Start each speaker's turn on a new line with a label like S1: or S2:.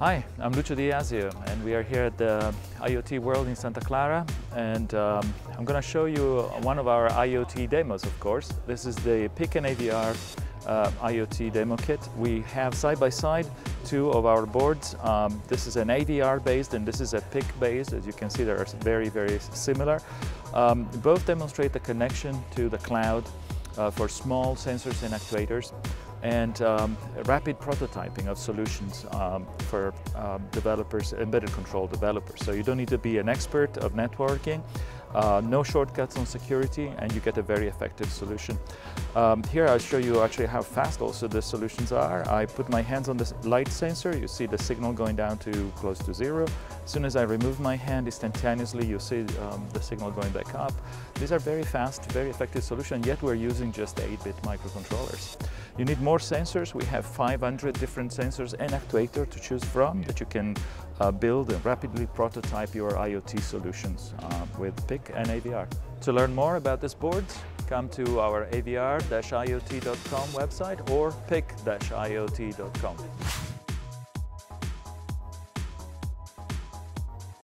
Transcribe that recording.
S1: Hi, I'm Lucio Di Jasio and we are here at the IoT World in Santa Clara and um, I'm going to show you one of our IoT demos of course. This is the PIC and AVR uh, IoT demo kit. We have side by side two of our boards. Um, this is an AVR based and this is a PIC based. As you can see they are very very similar. Um, both demonstrate the connection to the cloud for small sensors and actuators and um, rapid prototyping of solutions um, for um, developers, embedded control developers. So you don't need to be an expert of networking, uh, no shortcuts on security, and you get a very effective solution. Um, here I'll show you actually how fast also the solutions are. I put my hands on the light sensor, you see the signal going down to close to zero. As soon as I remove my hand, instantaneously you see um, the signal going back up. These are very fast, very effective solutions yet we're using just 8-bit microcontrollers. You need more sensors. We have 500 different sensors and actuator to choose from that you can uh, build and rapidly prototype your IoT solutions uh, with PIC and AVR. To learn more about this board, come to our avr-iot.com website or pic-iot.com.